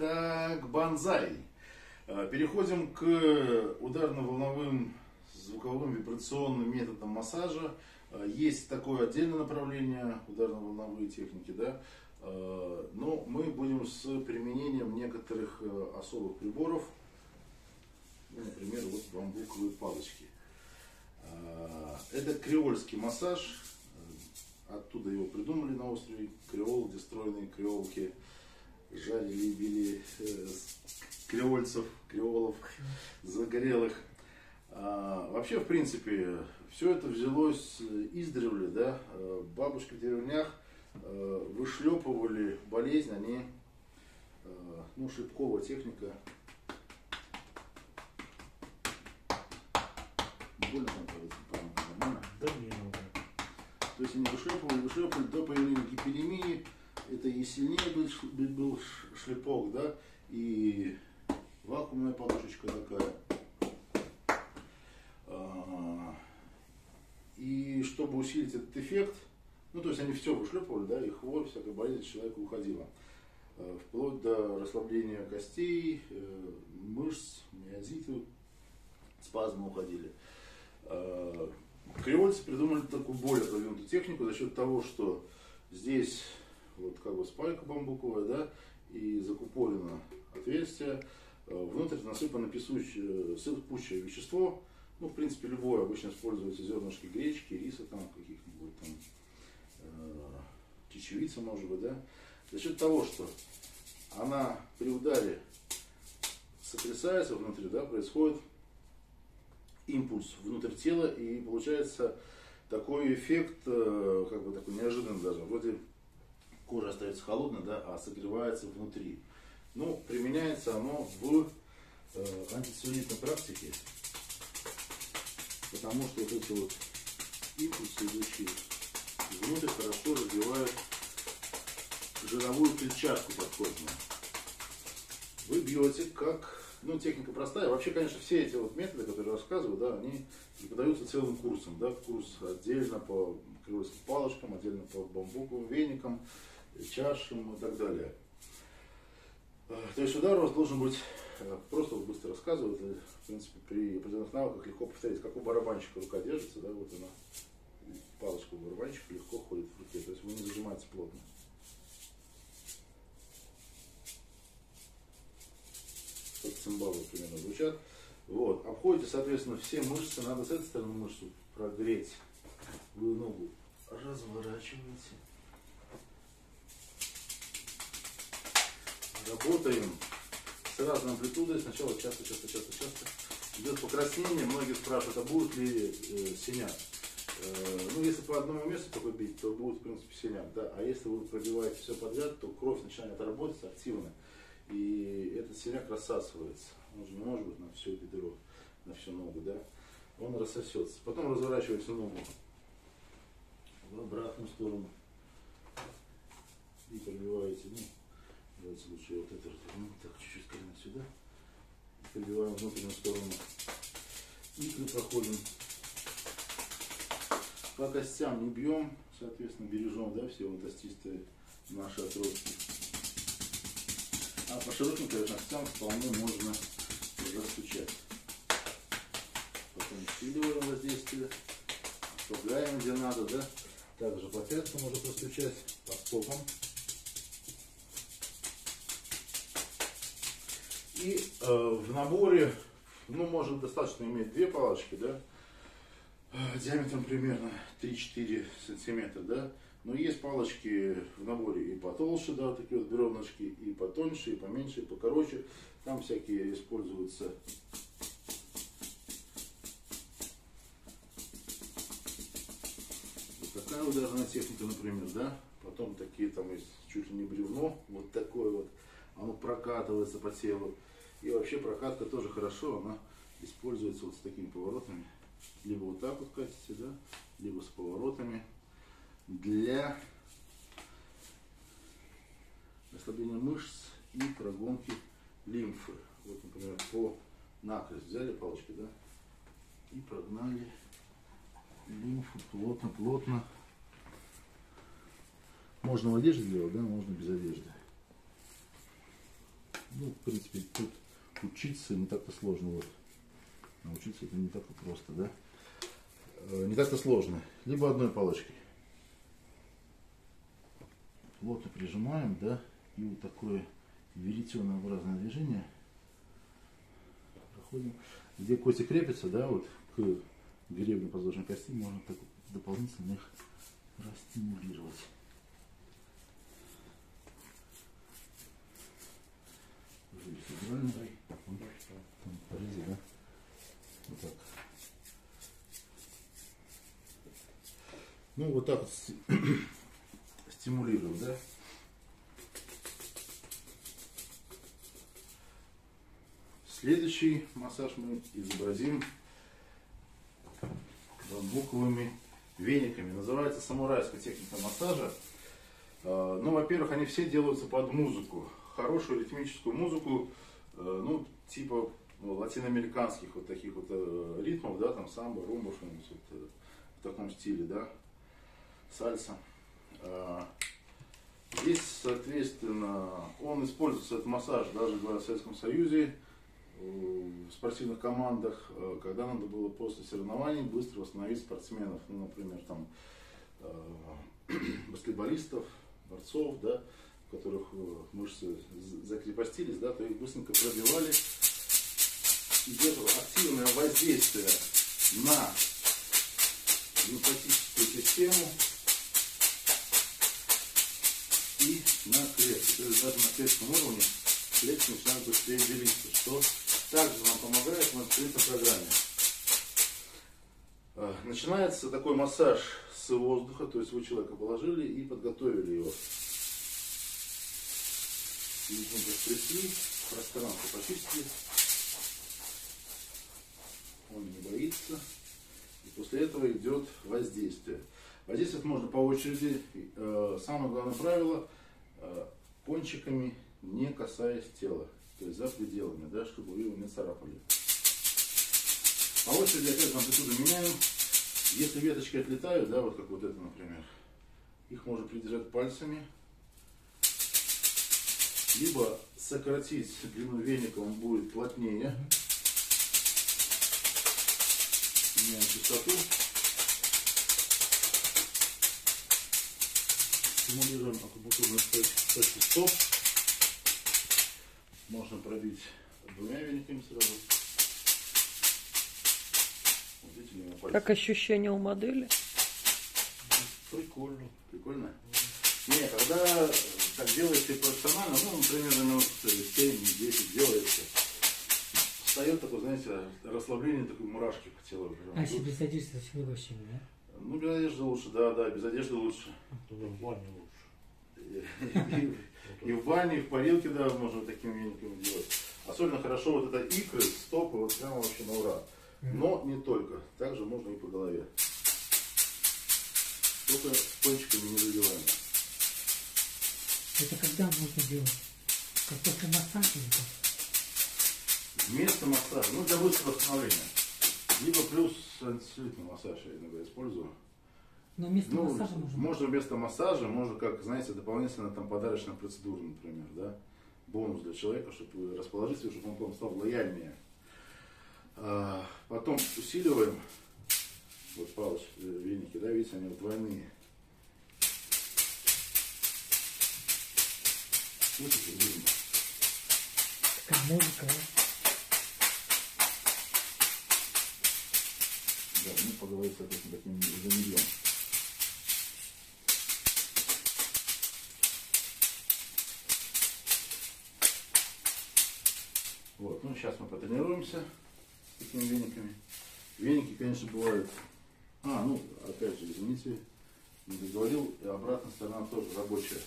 Итак, банзай. Э, переходим к ударно-волновым звуковым вибрационным методам массажа. Э, есть такое отдельное направление ударно-волновые техники, да, э, но мы будем с применением некоторых особых приборов, ну, например, вот бамбуковые палочки. Это креольский массаж, оттуда его придумали на острове Креол, где стройные креолки жарили, били э, креольцев, креолов, загорелых. А, вообще, в принципе, все это взялось издревле, да, э, бабушки в деревнях э, вышлепывали болезнь, они, э, ну, шипковая техника, больно там, нормально? Да не, ну, То есть они вышлепывали, вышлепывали до появления гиперемии, это и сильнее был, шлепок, да, и вакуумная подушечка такая. А, и чтобы усилить этот эффект, ну то есть они все вышлепывали, да, и хворь, всякая болезнь человека уходила. А, вплоть до расслабления костей, э, мышц, миозиты, спазмы уходили. А, креольцы придумали такую более продвинутую технику за счет того, что здесь вот как бы спайка бамбуковая, да, и закупорено отверстие, э, внутрь насыпано песучее, сыпучее вещество, ну, в принципе, любое, обычно используются зернышки гречки, риса там, каких-нибудь там, э, чечевица, может быть, да, за счет того, что она при ударе сотрясается внутри, да, происходит импульс внутрь тела, и получается такой эффект, э, как бы такой неожиданный даже, вроде кожа остается холодной, да, а согревается внутри. Ну, применяется оно в э, антицеллюлитной практике, потому что вот эти вот импульсы, идущие внутрь, хорошо развивают жировую клетчатку подкожную. Вы бьете как, ну, техника простая. Вообще, конечно, все эти вот методы, которые я рассказываю, да, они преподаются целым курсом, да, курс отдельно по крыльским палочкам, отдельно по бамбуковым веникам, чашам и так далее. Э, то есть удар у вас должен быть, э, просто вот быстро рассказывать, в принципе, при определенных навыках легко повторить, как у барабанщика рука держится, да, вот она, палочка у барабанщика легко ходит в руке, то есть вы не зажимаете плотно. Как цимбалы примерно звучат. Вот. Обходите, соответственно, все мышцы, надо с этой стороны мышцу прогреть. Вы ногу разворачиваете. Работаем с разной амплитудой. Сначала часто, часто, часто, часто. Идет покраснение. Многие спрашивают, а будет ли э, синяк. Э, ну, если по одному месту только бить, то будет, в принципе, синяк. Да? А если вы пробиваете все подряд, то кровь начинает работать активно. И этот синяк рассасывается. Он же не может быть на все бедро, на всю ногу, да? Он рассосется. Потом разворачиваете ногу в обратную сторону. И пробиваете, ну, Давайте лучше вот это развернем. Так, чуть-чуть колено сюда. Пробиваем внутреннюю сторону. Икры проходим. По костям не бьем, соответственно, бережем да, все вот остистые наши отростки. А по широким, костям вполне можно застучать. Потом усиливаем воздействие, ослабляем где надо, да. Также по пяткам можно постучать, по стопам. И э, в наборе, ну, может достаточно иметь две палочки, да, э, диаметром примерно 3-4 сантиметра, да. Но есть палочки в наборе и потолще, да, такие вот бревнышки, и потоньше, и поменьше, и покороче. Там всякие используются вот такая ударная техника, например, да. Потом такие там есть чуть ли не бревно, вот такое вот, оно прокатывается по телу. И вообще прокатка тоже хорошо, она используется вот с такими поворотами. Либо вот так вот катите, да, либо с поворотами для ослабления мышц и прогонки лимфы. Вот, например, по накрест взяли палочки, да, и прогнали лимфу плотно-плотно. Можно в одежде делать, да, можно без одежды. Ну, в принципе, тут учиться не так-то сложно. Вот. Научиться это не так-то просто, да? Э, не так-то сложно. Либо одной палочкой. Плотно прижимаем, да, и вот такое веретенообразное движение проходим. Где кости крепятся, да, вот к гребню подложной кости, можно так дополнительно их растимулировать. Ну, вот так вот стимулируем, да? Следующий массаж мы изобразим бамбуковыми вениками. Называется самурайская техника массажа. А, ну, во-первых, они все делаются под музыку. Хорошую ритмическую музыку, э, ну, типа ну, латиноамериканских вот таких вот э, ритмов, да, там самбо, румба, что-нибудь вот, э, в таком стиле, да, сальса. А, здесь, соответственно, он используется, этот массаж, даже в Советском Союзе, в спортивных командах, когда надо было после соревнований быстро восстановить спортсменов, ну, например, там, баскетболистов, борцов, да, которых э, мышцы закрепостились, да, то их быстренько пробивали. Идет активное воздействие на лимфатическую систему и на клетки. То есть даже на клеточном уровне клетки начинают быстрее делиться, что также нам помогает в этой программе. А, начинается такой массаж с воздуха, то есть вы человека положили и подготовили его. Немного стрясли, пространство почистили. Он не боится. И после этого идет воздействие. Воздействовать можно по очереди. Э, самое главное правило э, кончиками не касаясь тела, то есть за пределами, да, чтобы вы его не царапали. По очереди опять амплитуду меняем. Если веточки отлетают, да, вот как вот это, например, их можно придержать пальцами, либо сократить длину веника, он будет плотнее. Меняем частоту. Стимулируем акупунктурную точку стоп. Можно пробить двумя вениками сразу. Вот видите, как ощущение у модели? Прикольно. Прикольно? Не, когда так делаете профессионально, ну, примерно минут 7-10 делаете, встает такое, знаете, расслабление, такой мурашки по телу. А если без одежды, то всегда вообще, да? Ну, без одежды лучше, да, да, без одежды лучше. В бане лучше. И в бане, и в парилке, да, можно такими вениками делать. Особенно хорошо вот это икры, стопы, вот прямо вообще на ура. Но не только. Также можно и по голове. Только кончиками не задеваем. Это когда можно делать? Как после массажа? Вместо массажа, ну для быстрого восстановления. Либо плюс антисолитный массаж я иногда использую. Но вместо ну, массажа можно? Можно вместо массажа, можно, как, знаете, дополнительно там подарочная процедура, например, да, бонус для человека, чтобы расположить его, чтобы он к вам стал лояльнее. А, потом усиливаем, вот палочки, э, веники, да, видите, они вот двойные. Слышите, видно? Такая музыка, да? Да, ну поговорить, соответственно, таким замерем. Вот, ну сейчас мы потренируемся с этими вениками. Веники, конечно, бывают. А, ну, опять же, извините, не договорил, и обратная сторона тоже рабочая.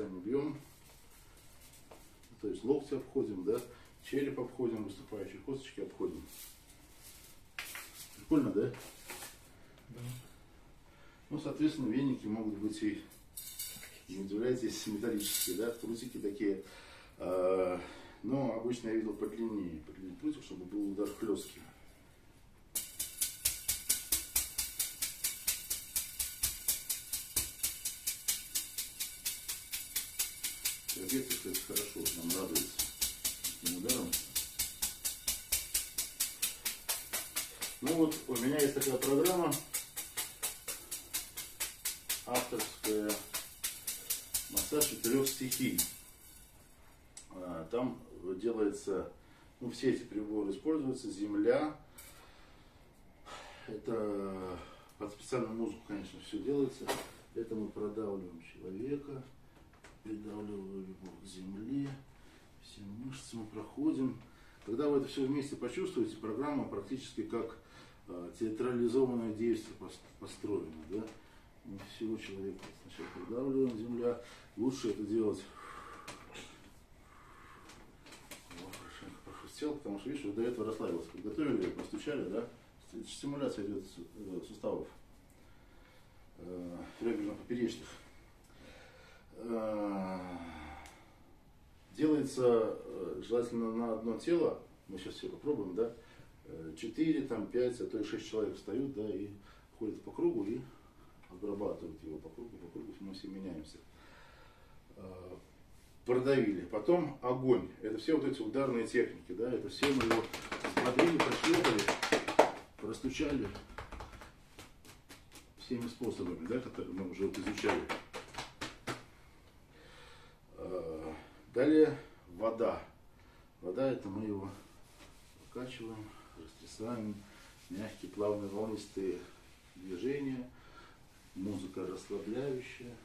Костям бьем. То есть локти обходим, да? череп обходим, выступающие косточки обходим. Прикольно, да? Да. Ну, соответственно, веники могут быть и, не удивляйтесь, металлические, да, трусики такие. Э, Но обычно я видел подлиннее, подлиннее прутик, чтобы был удар хлесткий. Радуется этим ударом. Ну вот, у меня есть такая программа, авторская, массаж четырех стихий. А, там делается, ну все эти приборы используются, земля, это под специальную музыку, конечно, все делается. Это мы продавливаем человека, придавливаем его к земле, все мышцы мы проходим. Когда вы это все вместе почувствуете, программа практически как э, театрализованное действие построена. Да? Мы всего человека сначала придавливаем земля. Лучше это делать похрустел, потому что, видишь, до этого расслабился. Подготовили, постучали, да? Стимуляция идет э, суставов э, реберно-поперечных. Э, делается э, желательно на одно тело, мы сейчас все попробуем, да, 4, там, 5, а то и 6 человек встают, да, и ходят по кругу и обрабатывают его по кругу, по кругу, мы все меняемся. Продавили. Потом огонь. Это все вот эти ударные техники, да, это все мы его смотрели, прошлепали, простучали всеми способами, да, которые мы уже вот изучали. Далее вода. Вода это мы его выкачиваем, растрясаем. Мягкие, плавные, волнистые движения. Музыка расслабляющая.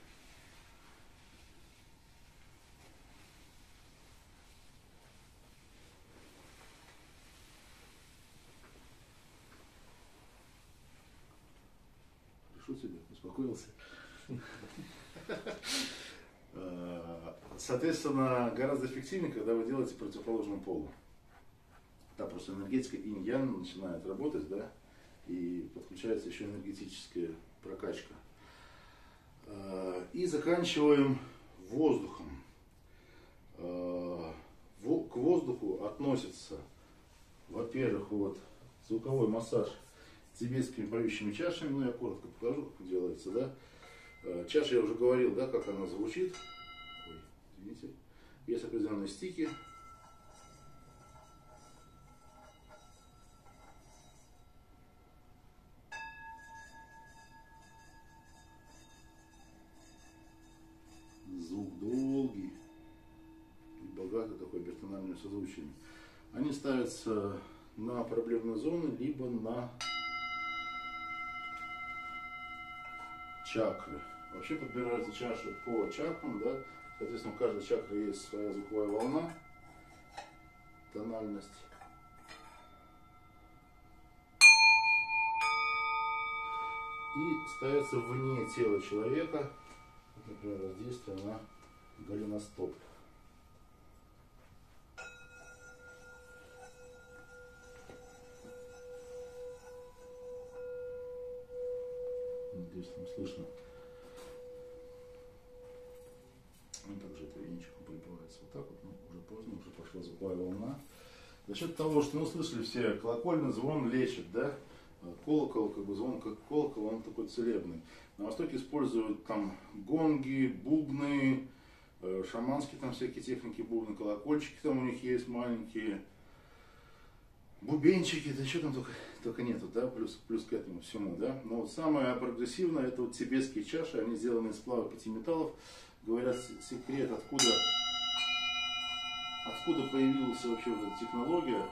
Хорошо тебе, успокоился. Соответственно, гораздо эффективнее, когда вы делаете противоположному полу. Там просто энергетика инь-ян начинает работать, да, и подключается еще энергетическая прокачка. И заканчиваем воздухом. К воздуху относится, во-первых, вот звуковой массаж тибетскими поющими чашами, ну я коротко покажу, как делается, да. Чаша я уже говорил, да, как она звучит видите, есть определенные стики. Звук долгий и богатый такой бертональными созвучиями. Они ставятся на проблемные зоны, либо на чакры. Вообще подбираются чаши по чакрам, да, Соответственно, у каждой чакры есть своя звуковая волна, тональность. И ставится вне тела человека, например, воздействие на голеностоп. Надеюсь, там слышно. Ну, также это венчиком прибывается вот так вот, ну, уже поздно, уже пошла звуковая волна. За счет того, что мы слышали все, колокольный звон лечит, да, колокол, как бы звон как колокол, он такой целебный. На Востоке используют там гонги, бубны, э, шаманские там всякие техники бубны, колокольчики там у них есть маленькие, бубенчики, да что там только, только нету, да, плюс, плюс к этому всему, да. Но вот самое прогрессивное, это вот тибетские чаши, они сделаны из сплава пяти металлов, говорят секрет, откуда, откуда появилась вообще вот эта технология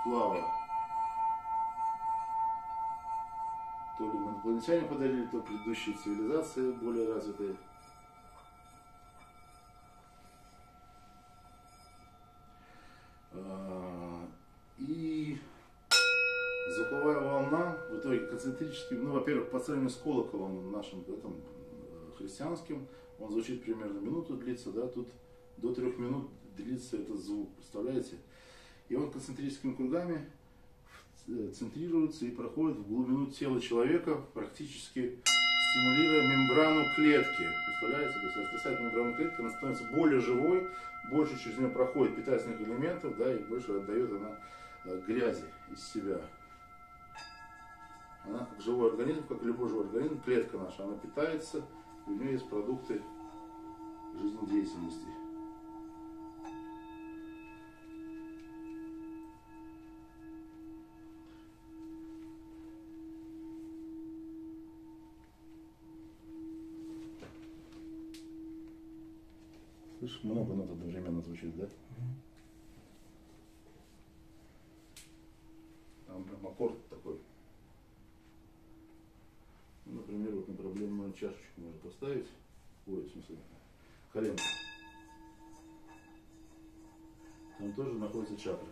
сплава. То ли инопланетяне подарили, то предыдущие цивилизации более развитые. А, и звуковая волна в итоге концентрически, ну, во-первых, по сравнению с колоколом нашим этом, э, христианским, он звучит примерно минуту длится, да, тут до трех минут длится этот звук, представляете? И он концентрическими кругами э, центрируется и проходит в глубину тела человека, практически стимулируя мембрану клетки. Представляете? То есть растрясает мембрану клетки, она становится более живой, больше через нее проходит питательных элементов, да, и больше отдает она э, грязи из себя. Она как живой организм, как любой живой организм, клетка наша, она питается, у нее есть продукты жизнедеятельности. Слышишь, много нот одновременно звучит, да? Там прям аккорд такой. Ну, например, вот на проблемную чашечку можно поставить. Ой, в смысле, коленку. Там тоже находится чакра.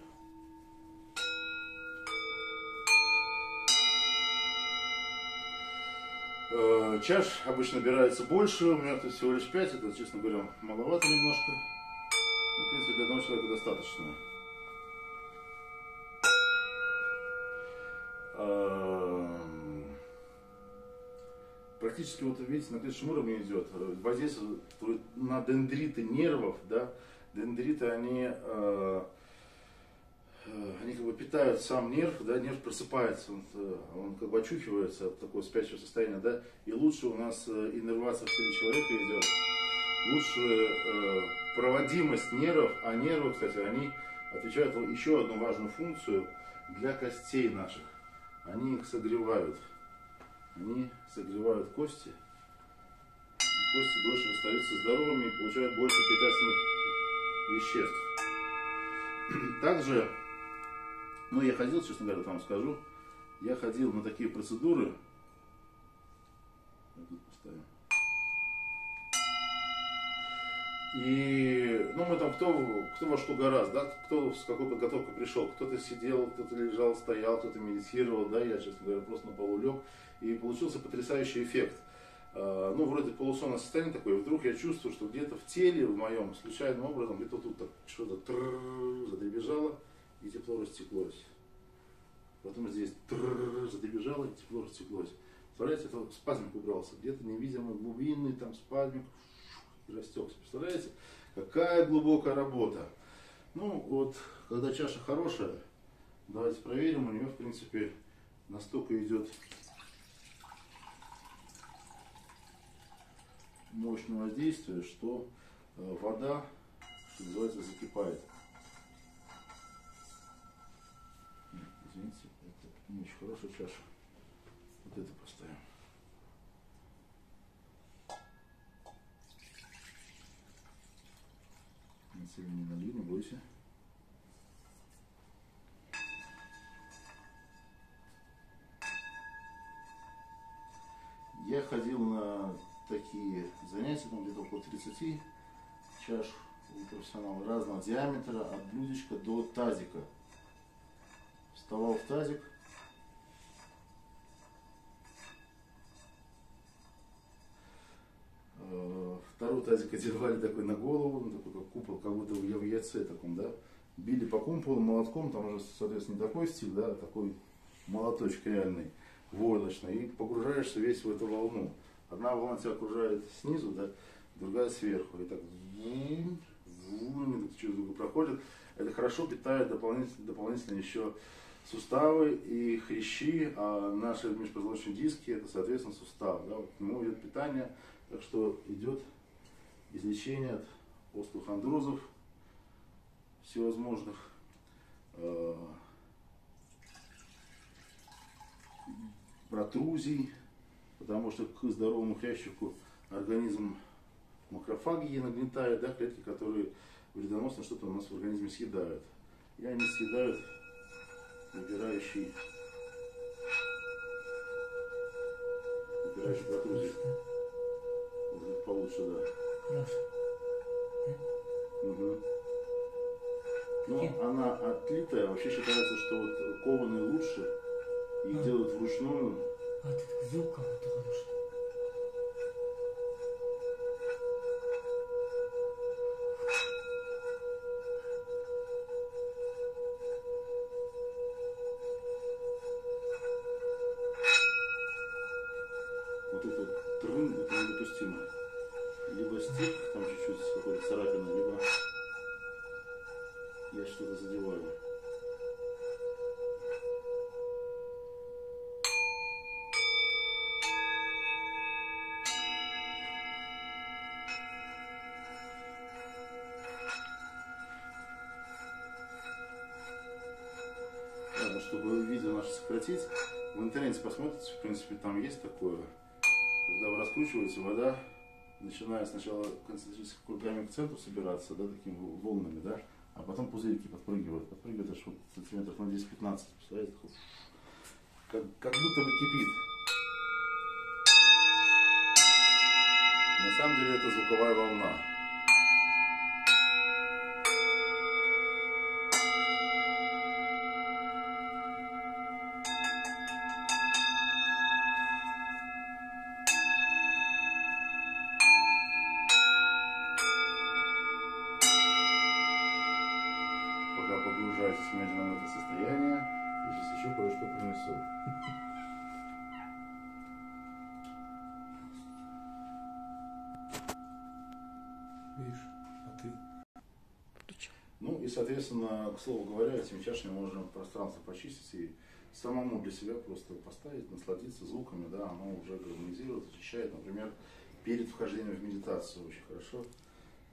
Чаш обычно набирается больше, у меня тут всего лишь 5, это, честно говоря, маловато немножко. Но, в принципе, для одного человека достаточно. Эм, Практически, вот видите, на клеточном уровне идет э, воздействие на дендриты нервов, да, дендриты, они э, Э, они как бы питают сам нерв, да, нерв просыпается, он, э, он как бы очухивается от такого спящего состояния, да, и лучше у нас э, иннервация в теле человека идет, лучше э, проводимость нервов, а нервы, кстати, они отвечают еще одну важную функцию для костей наших. Они их согревают. Они согревают кости. Кости дольше остаются здоровыми и получают больше питательных веществ. Также ну, я ходил, честно говоря, вам скажу, я ходил на такие процедуры. И, ну, мы там, кто, кто во что гораздо, да, кто с какой подготовкой пришел, кто-то сидел, кто-то лежал, стоял, кто-то медитировал, да, я, честно говоря, просто на полу лег, и получился потрясающий эффект. А, ну, вроде полусонное состояние такое, вдруг я чувствую, что где-то в теле в моем, случайным образом, где-то тут так что-то задребежало, и тепло растеклось. Потом здесь задебежало, и тепло растеклось. Представляете, это спазмик убрался. Где-то невидимый глубинный там спазмик растекся. Представляете, какая глубокая работа. Ну вот, когда чаша хорошая, давайте проверим, у нее в принципе настолько идет мощное воздействие, что э, вода, что называется, закипает. Извините, это не очень хорошая чаша. Вот это поставим. На сильно не налью, не бойся. Я ходил на такие занятия, там где-то около 30 чаш у профессионалов разного диаметра, от блюдечка до тазика вставал в тазик. Э, второй тазик одевали такой на голову, ну, такой как купол, как будто в яйце таком, да. Били по кумполу молотком, там уже, соответственно, не такой стиль, да, а такой молоточек реальный, войлочный, и погружаешься весь в эту волну. Одна волна тебя окружает снизу, да, другая сверху. И так вум, через проходит. Это хорошо питает дополнительно, дополнительно еще суставы и хрящи, а наши межпозвоночные диски это, соответственно, суставы. Да, вот к нему идет питание, так что идет излечение от остеохондрозов всевозможных, э, протрузий, потому что к здоровому хрящику организм макрофаги нагнетает, да, клетки, которые вредоносно что-то у нас в организме съедают. И они съедают набирающий, набирающий протрузию. Будет получше, да. Хорошо. Угу. Ну, она отлитая, вообще считается, что вот кованые лучше, их А. делают вручную. А так звук какой-то хороший. Вот это допустимо. Либо стик, там чуть-чуть какой-то царапина, либо я что-то задеваю. Чтобы видео наше сократить, в интернете посмотрите, в принципе, там есть такое. Когда вы раскручиваете, вода начинает сначала концентрическими кругами к центру собираться, да, такими волнами, да, а потом пузырики подпрыгивают. Подпрыгивают аж вот сантиметров на 10-15, представляете? Как, как будто бы кипит. На самом деле это звуковая волна. И, соответственно, к слову говоря, этими чашами можно пространство почистить и самому для себя просто поставить, насладиться звуками, да, оно уже гармонизирует, очищает, например, перед вхождением в медитацию очень хорошо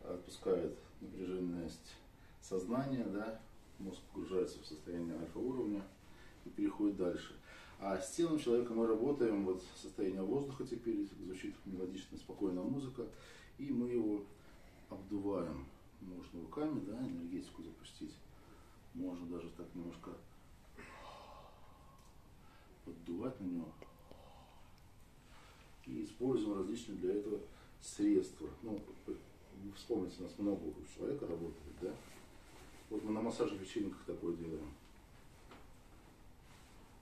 отпускает напряженность сознания, да, мозг погружается в состояние альфа-уровня и переходит дальше. А с телом человека мы работаем, вот состояние воздуха теперь, звучит мелодичная, спокойная музыка, и мы его обдуваем. Можно руками, да, энергетику запустить. Можно даже так немножко поддувать на него. И используем различные для этого средства. Ну, вы вспомните, у нас много человека работает, да? Вот мы на массажных вечеринках такое делаем.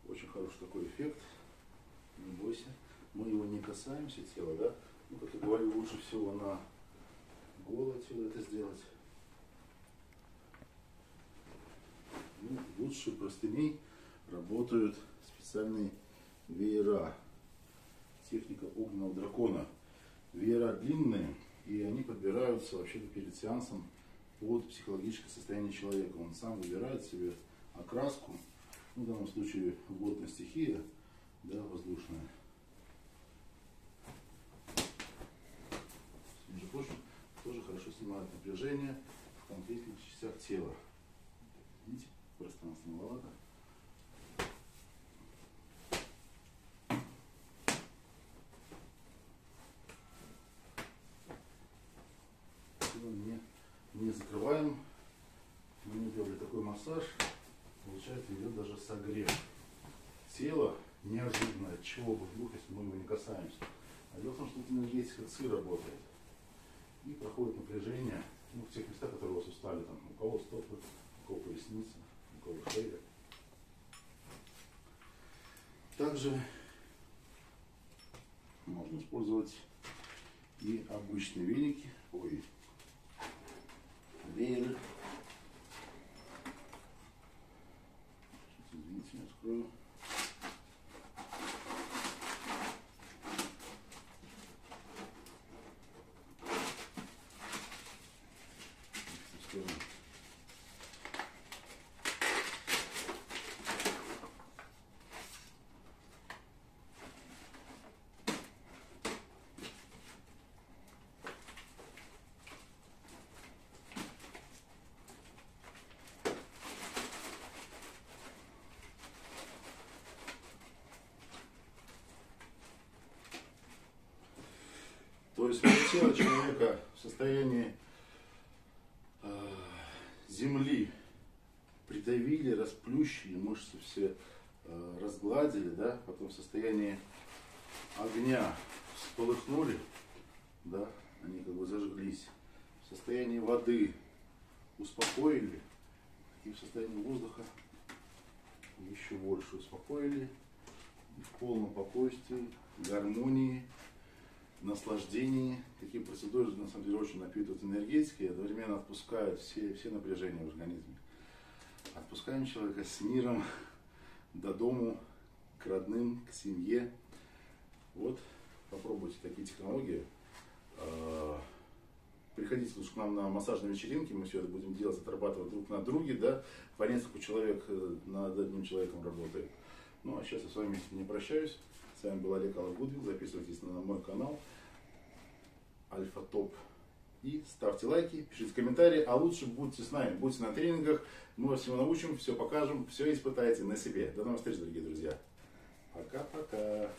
Очень хороший такой эффект. Не бойся. Мы его не касаемся тела, да? Ну, как я говорю, лучше всего на тело это сделать. Ну, лучше простыней работают специальные веера. Техника огненного дракона. Веера длинные, и они подбираются вообще-то перед сеансом под психологическое состояние человека. Он сам выбирает себе окраску, ну, в данном случае водная стихия, да, воздушная. Между снимает напряжение в конкретных частях тела. Видите, пространство маловато. Не, не закрываем. Мы не делали такой массаж. Получается, идет даже согрев. Тело неожиданно, чего бы вдруг, если мы его не касаемся. А дело в том, что энергетика ЦИ работает. И проходит напряжение ну, в тех местах, которые у вас устали. Там, у кого стопы, у кого поясница, у кого шея. Также можно использовать и обычные веники, ой, вееры. Сейчас, Извините, я открою. В ту сторону. То есть вот тело человека в состоянии э, земли придавили, расплющили, мышцы все э, разгладили, да, потом в состоянии огня всполыхнули, да, они как бы зажглись, в состоянии воды успокоили, и в состоянии воздуха еще больше успокоили, в полном спокойствии, гармонии, наслаждении. Такие процедуры на самом деле очень напитывают энергетикой и одновременно отпускают все, все напряжения в организме. Отпускаем человека с миром до дому, к родным, к семье. Вот попробуйте такие технологии. Э, приходите лучше к нам на массажные вечеринки, мы все это будем делать, отрабатывать друг на друге, да, по несколько человек э, над одним человеком работает. Ну, а сейчас я с вами не прощаюсь. С вами был Олег Алагудвин. Записывайтесь на мой канал Альфа Топ. И ставьте лайки, пишите комментарии, а лучше будьте с нами, будьте на тренингах. Мы вас всему научим, все покажем, все испытайте на себе. До новых встреч, дорогие друзья. Пока-пока.